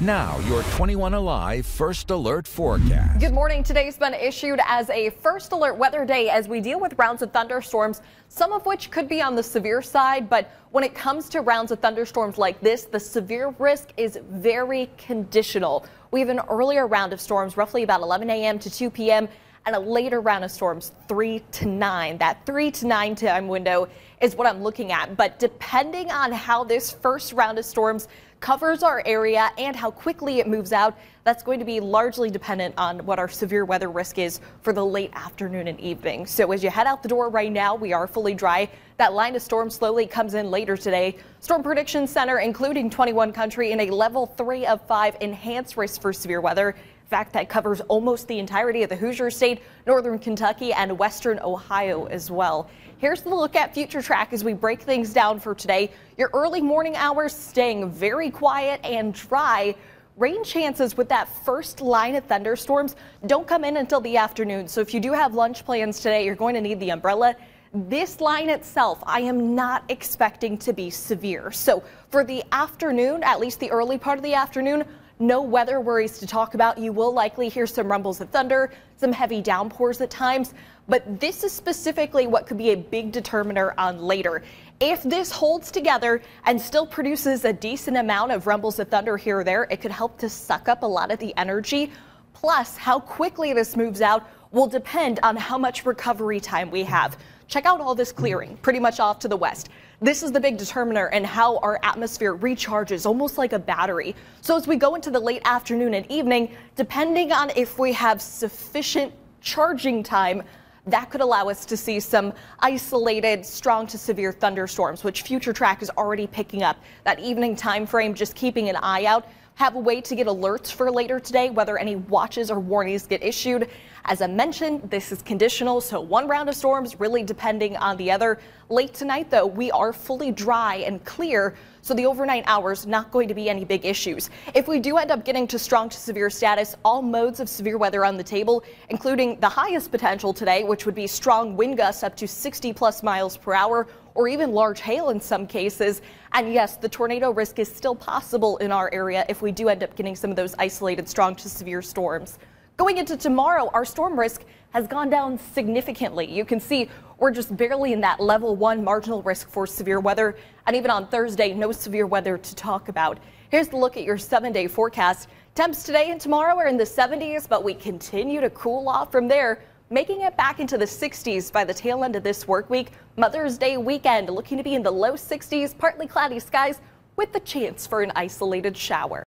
Now, your 21 Alive First Alert forecast. Good morning. Today's been issued as a first alert weather day as we deal with rounds of thunderstorms, some of which could be on the severe side. But when it comes to rounds of thunderstorms like this, the severe risk is very conditional. We have an earlier round of storms, roughly about 11 a.m. to 2 p.m and a later round of storms 3 to 9. That 3 to 9 time window is what I'm looking at. But depending on how this first round of storms covers our area and how quickly it moves out, that's going to be largely dependent on what our severe weather risk is for the late afternoon and evening. So as you head out the door right now, we are fully dry. That line of storm slowly comes in later today. Storm Prediction Center, including 21 country in a level 3 of 5 enhanced risk for severe weather fact that covers almost the entirety of the Hoosier State, northern Kentucky, and western Ohio as well. Here's the look at future track as we break things down for today. Your early morning hours staying very quiet and dry. Rain chances with that first line of thunderstorms don't come in until the afternoon. So if you do have lunch plans today, you're going to need the umbrella. This line itself, I am not expecting to be severe. So for the afternoon, at least the early part of the afternoon, no weather worries to talk about. You will likely hear some rumbles of thunder, some heavy downpours at times, but this is specifically what could be a big determiner on later. If this holds together and still produces a decent amount of rumbles of thunder here or there, it could help to suck up a lot of the energy. Plus, how quickly this moves out will depend on how much recovery time we have. Check out all this clearing pretty much off to the west. This is the big determiner in how our atmosphere recharges almost like a battery. So as we go into the late afternoon and evening, depending on if we have sufficient charging time, that could allow us to see some isolated strong to severe thunderstorms, which future track is already picking up. That evening time frame, just keeping an eye out have a way to get alerts for later today, whether any watches or warnings get issued. As I mentioned, this is conditional, so one round of storms really depending on the other. Late tonight, though, we are fully dry and clear, so the overnight hours not going to be any big issues. If we do end up getting to strong to severe status, all modes of severe weather on the table, including the highest potential today, which would be strong wind gusts up to 60 plus miles per hour or even large hail in some cases. And yes, the tornado risk is still possible in our area if we do end up getting some of those isolated strong to severe storms. Going into tomorrow, our storm risk has gone down significantly. You can see we're just barely in that level one marginal risk for severe weather. And even on Thursday, no severe weather to talk about. Here's the look at your seven day forecast. Temps today and tomorrow are in the 70s, but we continue to cool off from there making it back into the 60s by the tail end of this work week. Mother's Day weekend looking to be in the low 60s, partly cloudy skies with the chance for an isolated shower.